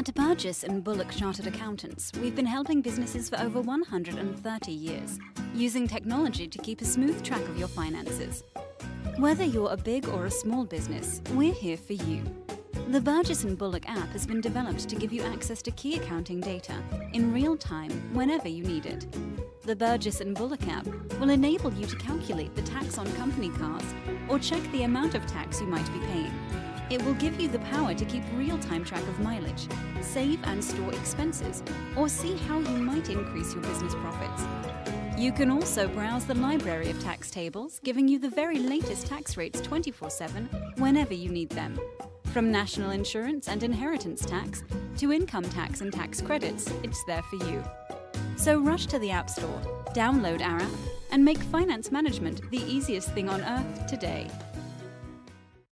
At Burgis and Bullock Chartered Accountants, we've been helping businesses for over 130 years, using technology to keep a smooth track of your finances. Whether you're a big or a small business, we're here for you. The Burgis and Bullock app has been developed to give you access to key accounting data in real time whenever you need it. The Burgis and Bullock app will enable you to calculate the tax on company cars or check the amount of tax you might be paying. It will give you the power to keep real-time track of mileage, save and store expenses, or see how you might increase your business profits. You can also browse the library of tax tables, giving you the very latest tax rates 24-7 whenever you need them. From national insurance and inheritance tax to income tax and tax credits, it's there for you. So rush to the App Store, download our app, and make finance management the easiest thing on earth today.